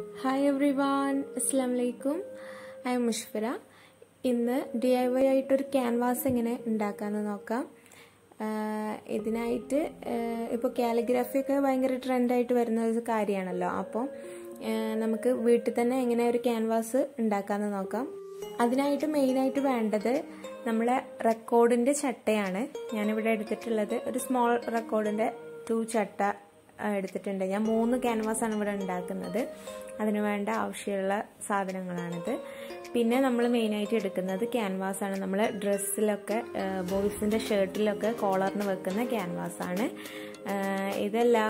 Hi every one അസ്സാം വലൈക്കും I M Mushfira ഇന്ന് ഡി ഐ വൈ ആയിട്ടൊരു ക്യാൻവാസ് എങ്ങനെ ഉണ്ടാക്കാമെന്ന് നോക്കാം. ഇതിനായിട്ട് ഇപ്പോൾ കാലിഗ്രാഫി ഒക്കെ ഭയങ്കര ട്രെൻഡായിട്ട് വരുന്ന ഒരു കാര്യമാണല്ലോ. അപ്പോൾ നമുക്ക് വീട്ടിൽ തന്നെ എങ്ങനെ ഒരു ക്യാൻവാസ് ഉണ്ടാക്കാമെന്ന് നോക്കാം. അതിനായിട്ട് മെയിനായിട്ട് വേണ്ടത് നമ്മളെ റെക്കോർഡിന്റെ ചട്ടയാണ്. ഞാനിവിടെ എടുത്തിട്ടുള്ളത് ഒരു സ്മോൾ റെക്കോർഡിന്റെ ടു ചട്ട എടുത്തിട്ടുണ്ട്. ഞാൻ മൂന്ന് ക്യാൻവാസാണ് ഇവിടെ ഉണ്ടാക്കുന്നത്. അതിന് വേണ്ട ആവശ്യമുള്ള സാധനങ്ങളാണിത്. പിന്നെ നമ്മൾ മെയിനായിട്ട് എടുക്കുന്നത് ക്യാൻവാസാണ് നമ്മൾ ഡ്രസ്സിലൊക്കെ ബോയ്സിന്റെ ഷർട്ടിലൊക്കെ കോളറിന് വെക്കുന്ന ക്യാൻവാസാണ് ഇതെല്ലാ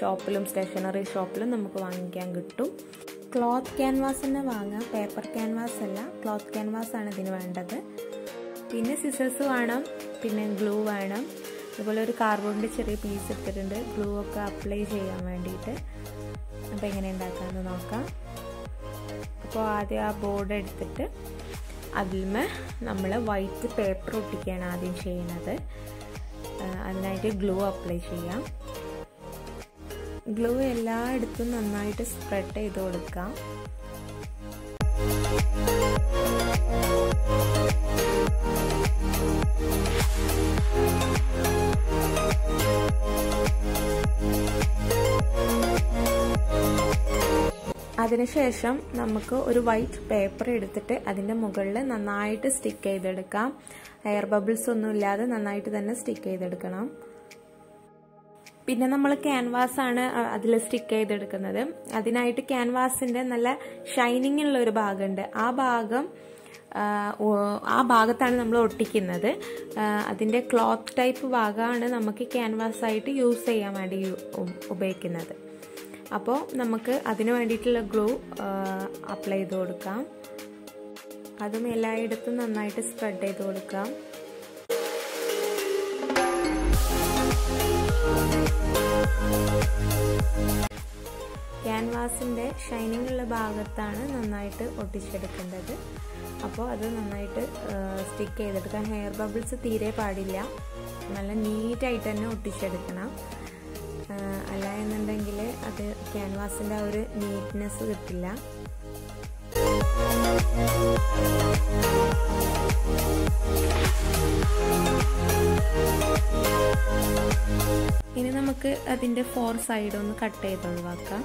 ഷോപ്പിലും സ്റ്റേഷനറി ഷോപ്പിലും നമുക്ക് വാങ്ങിക്കാൻ കിട്ടും. ക്ലോത്ത് ക്യാൻവാസ് തന്നെ വാങ്ങാം. പേപ്പർ ക്യാൻവാസ് അല്ല. ക്ലോത്ത് ക്യാൻവാസ് ആണ് ഇതിന് വേണ്ടത്. പിന്നെ സിസേഴ്സ് വേണം. പിന്നെ ഗ്ലൂ വേണം. അതുപോലെ ഒരു കാർബോണിന്റെ ചെറിയ പീസ് എടുത്തിട്ടുണ്ട്. ഗ്ലൂ ഒക്കെ അപ്ലൈ ചെയ്യാൻ വേണ്ടിയിട്ട്. അപ്പോൾ എങ്ങനെ ഉണ്ടാക്കാമെന്ന് നോക്കാം. അപ്പോൾ ആദ്യം ആ ബോർഡ് എടുത്തിട്ട് അതിൽമേ നമ്മൾ വൈറ്റ് പേപ്പർ ഒട്ടിക്കുകയാണ് ആദ്യം ചെയ്യുന്നത്. അതിനായിട്ട് ഗ്ലൂ അപ്ലൈ ചെയ്യാം. ഗ്ലൂ എല്ലായിടത്തും നന്നായിട്ട് സ്പ്രെഡ് ചെയ്ത് കൊടുക്കാം. അതിനുശേഷം നമുക്ക് ഒരു വൈറ്റ് പേപ്പർ എടുത്തിട്ട് അതിന്റെ മുകളിൽ നന്നായിട്ട് സ്റ്റിക്ക് ചെയ്തെടുക്കാം. എയർ ബബിൾസ് ഒന്നും ഇല്ലാതെ നന്നായിട്ട് തന്നെ സ്റ്റിക്ക് ചെയ്തെടുക്കണം. പിന്നെ നമ്മൾ ക്യാൻവാസ് ആണ് അതിൽ സ്റ്റിക്ക് ചെയ്തെടുക്കുന്നത്. അതിനായിട്ട് ക്യാൻവാസിന്റെ നല്ല ഷൈനിങ് ഉള്ള ഒരു ഭാഗമുണ്ട്. ആ ഭാഗം ആ ഭാഗത്താണ് നമ്മൾ ഒട്ടിക്കുന്നത്. അതിന്റെ ക്ലോത്ത് ടൈപ്പ് ഭാഗമാണ് നമുക്ക് ക്യാൻവാസ് ആയിട്ട് യൂസ് ചെയ്യാൻ വേണ്ടി ഉപയോഗിക്കുന്നത്. അപ്പോൾ നമുക്ക് അതിന് വേണ്ടിയിട്ടുള്ള ഗ്ലൂ അപ്ലൈ ചെയ്ത് കൊടുക്കാം. അതും എല്ലായിടത്തും നന്നായിട്ട് സ്പ്രെഡ് ചെയ്ത് കൊടുക്കാം. ക്യാൻവാസിന്റെ ഷൈനിങ് ഉള്ള ഭാഗത്താണ് നന്നായിട്ട് ഒട്ടിച്ചെടുക്കേണ്ടത്. അപ്പോൾ അത് നന്നായിട്ട് സ്റ്റിക്ക് ചെയ്തെടുക്കാം. ഹെയർ ബബിൾസ് തീരെ പാടില്ല. നല്ല നീറ്റായിട്ട് തന്നെ ഒട്ടിച്ചെടുക്കണം. അല്ല എന്നുണ്ടെങ്കിൽ അത് ക്യാൻവാസിന്റെ ആ ഒരു നീറ്റ്നെസ് കിട്ടില്ല. ഇനി നമുക്ക് അതിന്റെ ഫോർ സൈഡ് ഒന്ന് കട്ട് ചെയ്ത് ഒഴിവാക്കാം.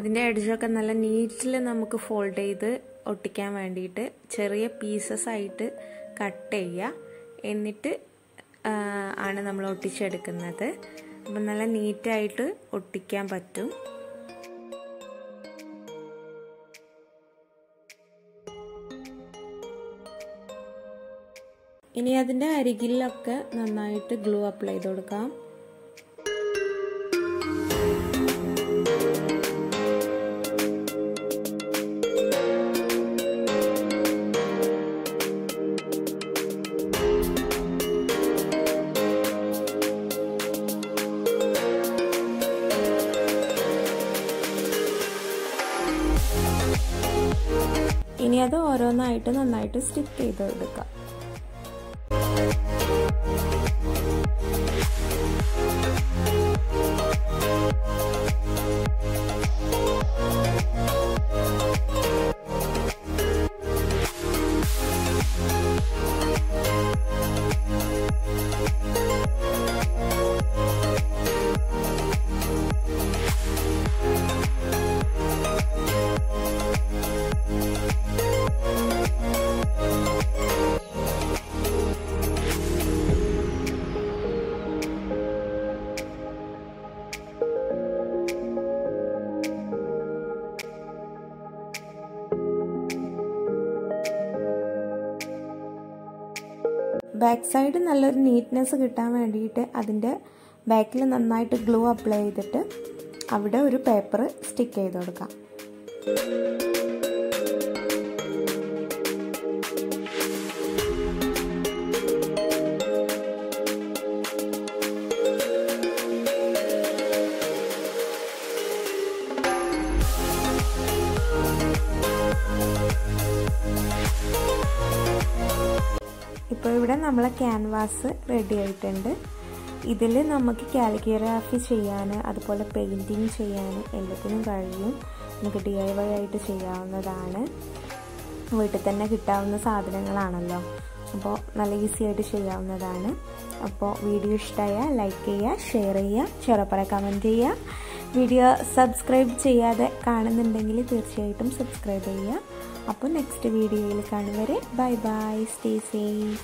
അതിന്റെ എഡ്ജൊക്കെ നല്ല നീറ്റിൽ നമുക്ക് ഫോൾഡ് ചെയ്ത് ഒട്ടിക്കാൻ വേണ്ടിയിട്ട് ചെറിയ പീസസ് ആയിട്ട് കട്ട് ചെയ്യുക. എന്നിട്ട് ആണ് നമ്മൾ ഒട്ടിച്ചെടുക്കുന്നത്. അപ്പം നല്ല നീറ്റായിട്ട് ഒട്ടിക്കാൻ പറ്റും. ഇനി അതിന്റെ അരികിലൊക്കെ നന്നായിട്ട് ഗ്ലൂ അപ്ലൈ ചെയ്ത് കൊടുക്കാം. ഇനി അത് ഓരോന്നായിട്ട് നന്നായിട്ട് സ്റ്റിക്ക് ചെയ്ത് എടുക്കാം ബാക്ക് സൈഡ് നല്ലൊരു നീറ്റ്നെസ് കിട്ടാൻ വേണ്ടിയിട്ട് അതിന്റെ ബാക്കിൽ നന്നായിട്ട് ഗ്ലൂ അപ്ലൈ ചെയ്തിട്ട് അവിടെ ഒരു പേപ്പർ സ്റ്റിക്ക് ചെയ്ത് കൊടുക്കാം. ഇപ്പോൾ ഇവിടെ നമ്മളെ ക്യാൻവാസ് റെഡി ആയിട്ടുണ്ട്. ഇതിൽ നമുക്ക് കാലിഗ്രാഫി ചെയ്യാൻ അതുപോലെ പെയിന്റിങ് ചെയ്യാൻ എല്ലാത്തിനും കഴിയും. നമുക്ക് ഡി ഐ വൈ ആയിട്ട് ചെയ്യാവുന്നതാണ്. വീട്ടിൽ തന്നെ കിട്ടാവുന്ന സാധനങ്ങളാണല്ലോ. അപ്പോൾ നല്ല ഈസി ആയിട്ട് ചെയ്യാവുന്നതാണ്. അപ്പോൾ വീഡിയോ ഇഷ്ടമായാൽ ലൈക്ക് ചെയ്യുക ഷെയർ ചെയ്യുക ചെറുപ്പറ കമന്റ് ചെയ്യുക. വീഡിയോ സബ്സ്ക്രൈബ് ചെയ്യാതെ കാണുന്നുണ്ടെങ്കിൽ തീർച്ചയായിട്ടും സബ്സ്ക്രൈബ് ചെയ്യുക. അപ്പോൾ നെക്സ്റ്റ് വീഡിയോയിൽ കാണും വരെ. By bye stay safe